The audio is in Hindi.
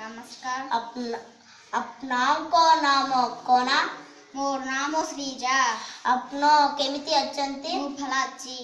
नमस्कार। अपना अपना नाम कोना मोर नाम श्रीजा। अपनो केमिति अचंती अच्छी